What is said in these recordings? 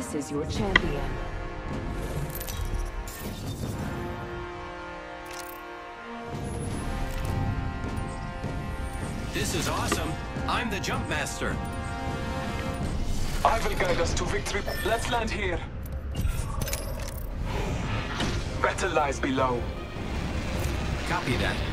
This is your champion. This is awesome. I'm the jump master. I will guide us to victory. Let's land here. Battle lies below. Copy that.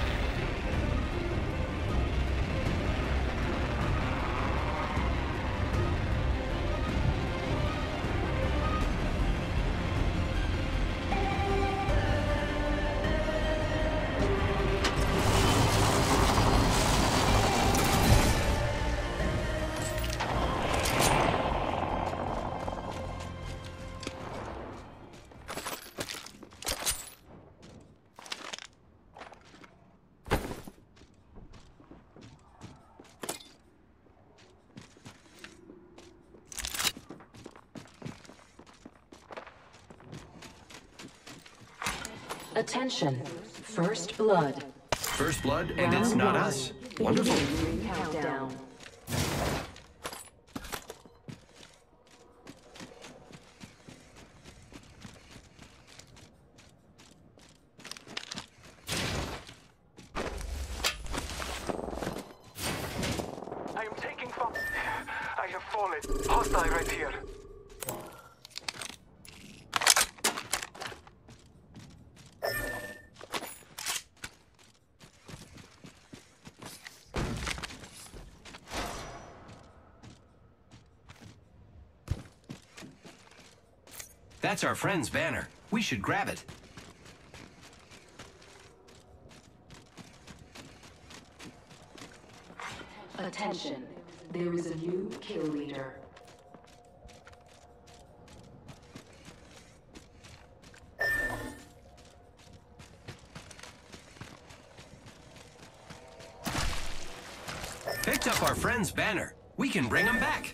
Attention. First blood. First blood, and it's not one. us. Wonderful. Countdown. I am taking fire. I have fallen. Hostile right here. That's our friend's banner. We should grab it. Attention. There is a new kill leader. Picked up our friend's banner. We can bring him back.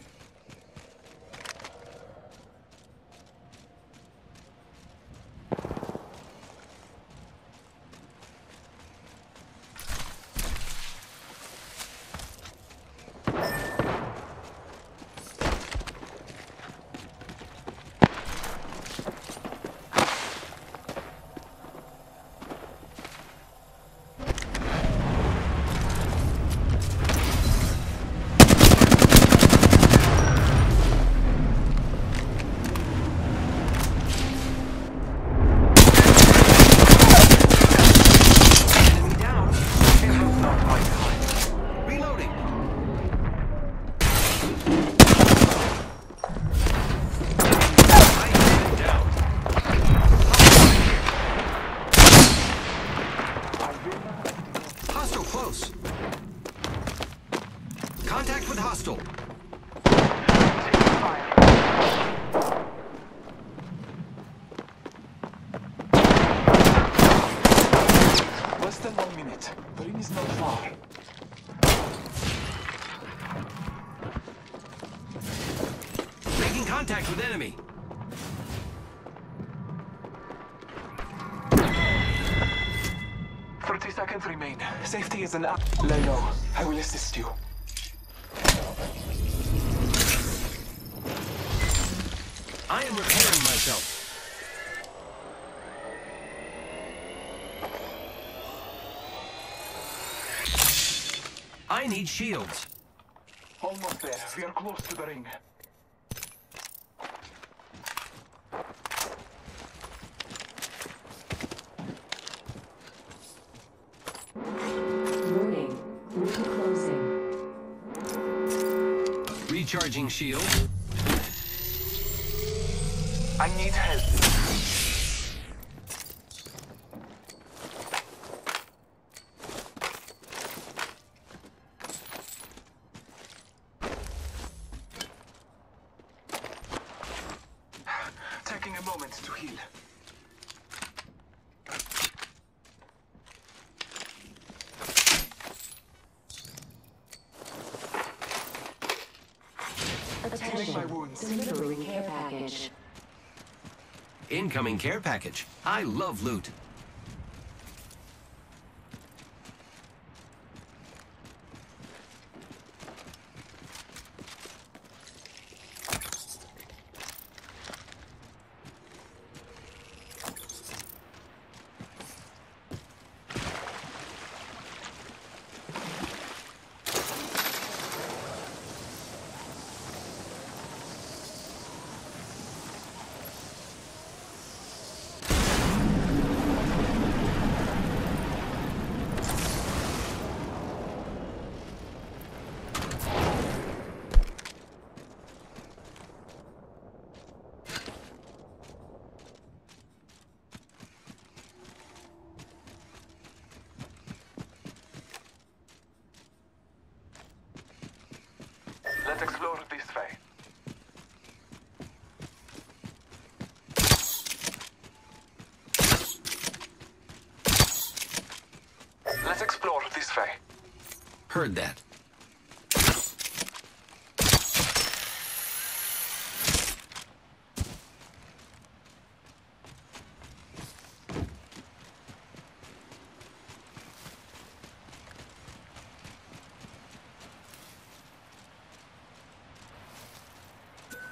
30 seconds remain. Safety is an up. Lay low. I will assist you. I am repairing myself. I need shields. Almost there. We are close to the ring. Warning. Ring closing. Recharging shield. I need help. Taking a moment to heal. Attention. my wounds. Delivering care package. Incoming care package. I love loot. explore this way. Heard that.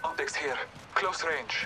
Optics here. Close range.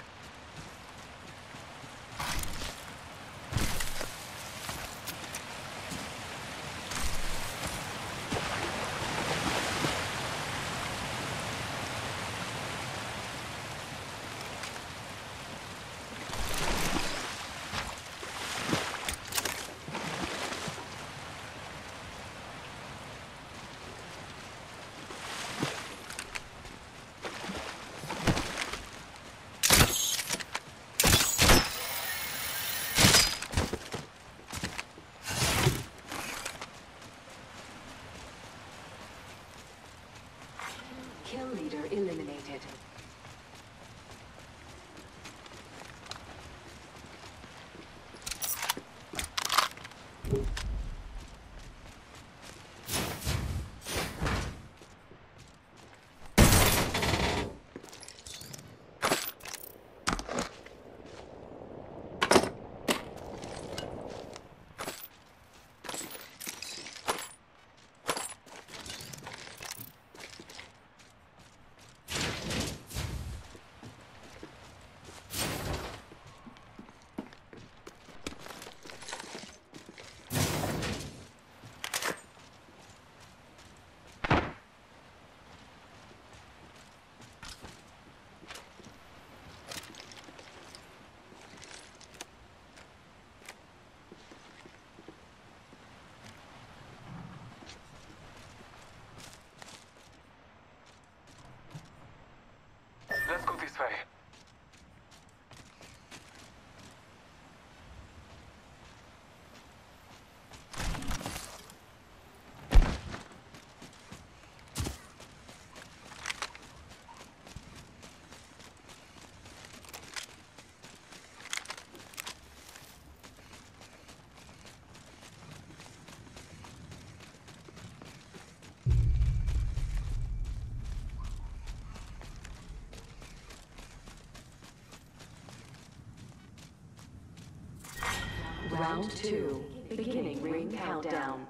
Round two. Beginning ring countdown.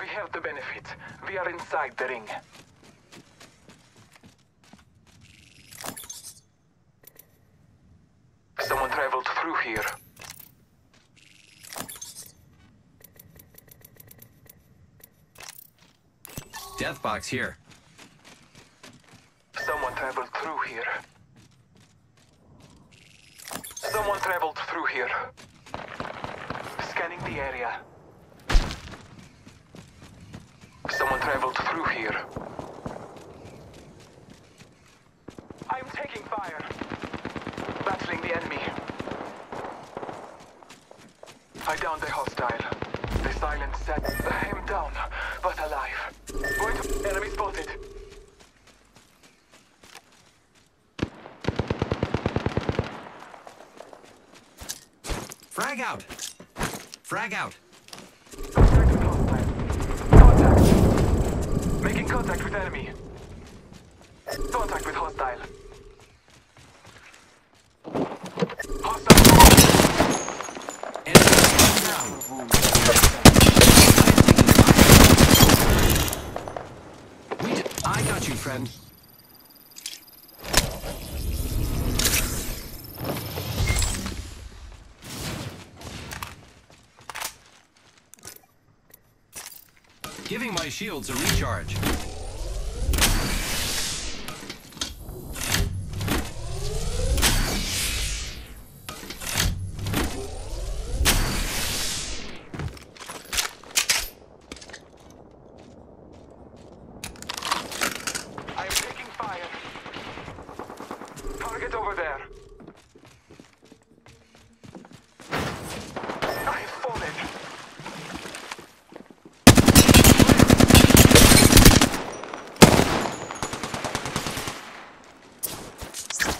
We have the benefit. We are inside the ring. Someone traveled through here. Death box here. Someone traveled through here. Someone traveled through here. Scanning the area. Someone traveled through here. I'm taking fire. Battling the enemy. I downed a hostile. The silence said, him down, but alive. Going to enemy spotted. Frag out! Frag out! Contact with hostile. Contact. Making contact with enemy. Contact with hostile. Hostile. Enemy down! We got you, friend. My shields a recharge. I am taking fire. Target over there. I have fallen.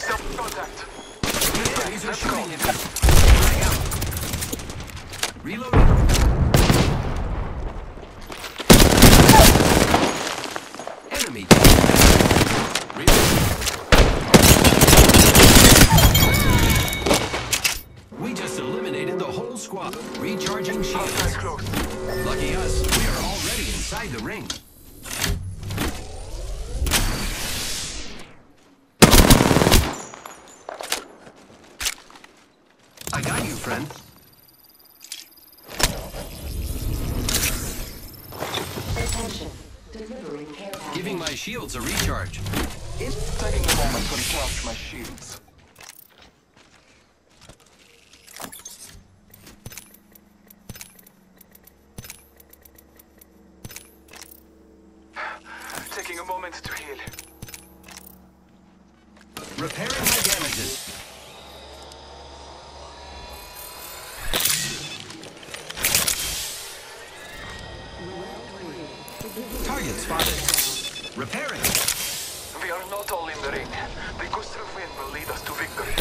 Self-contact. Enemies are Let's go. shooting at me. Frag out. Reloading. Recharging Hostile shields. close. Lucky us, we are already inside the ring. I got you, friend. Attention. Delivering care. Giving my shields a recharge. It's Taking a moment to recharge my shields. Target spotted. Repairing. We are not all in the ring. The gust of wind will lead us to victory.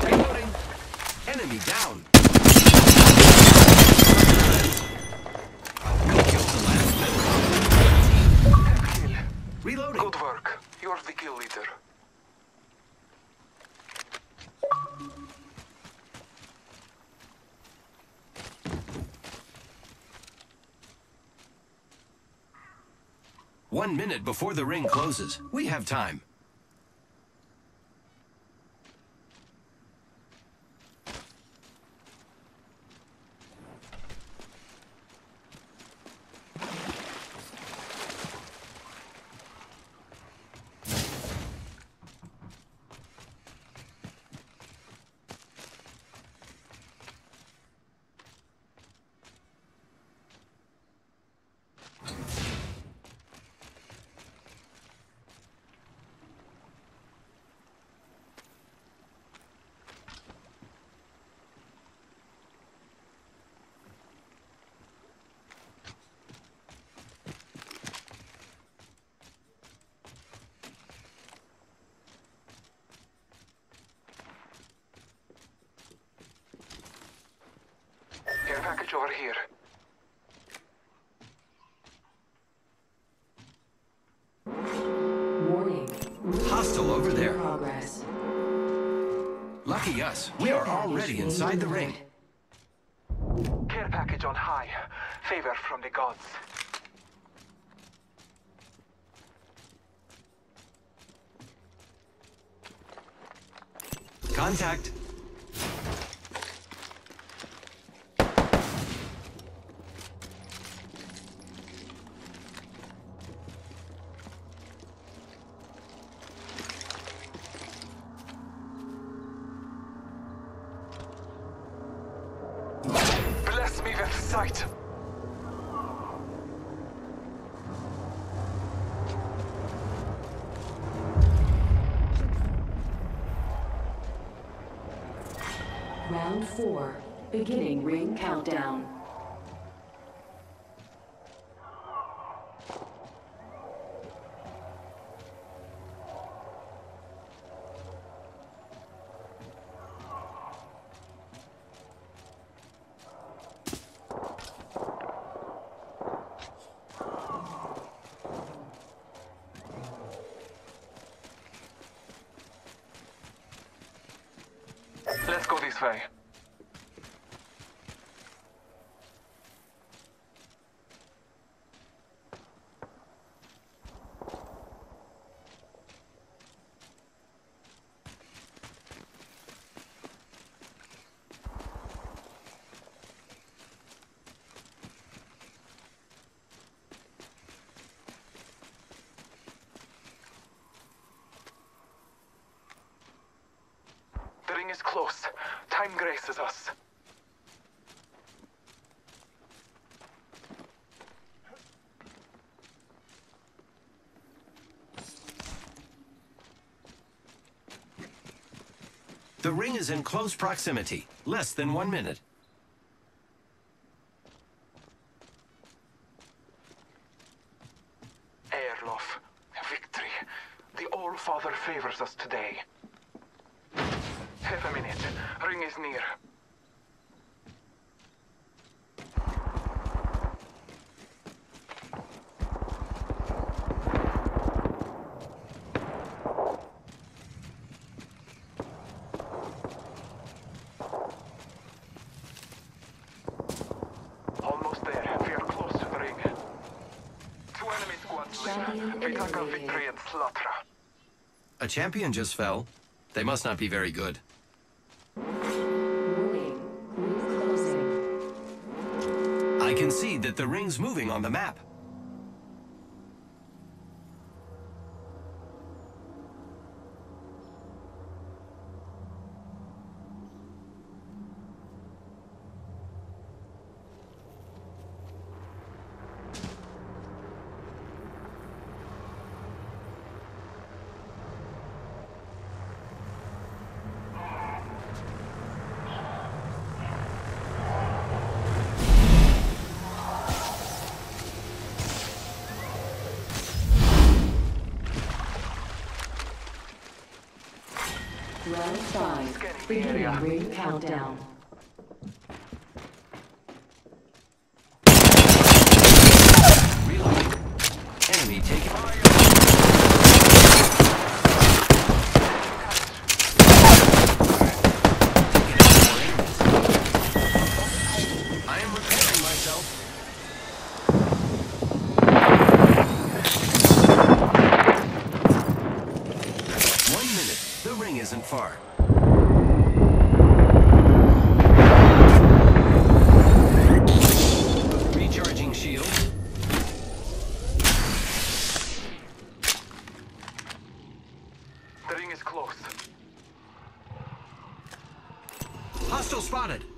Reloading. Enemy down. We killed the last member. Kill. Reloading. Good work. You're the kill leader. One minute before the ring closes. We have time. Care package over here. Warning. Hostile over there. Progress. Lucky us. We are already inside the ring. Care package on high. Favor from the gods. Contact. With sight. Round four. Beginning ring countdown. Let's time graces us. The ring is in close proximity, less than one minute. A champion just fell. They must not be very good. I can see that the ring's moving on the map. five, beginning ring countdown. both. Hostile spotted.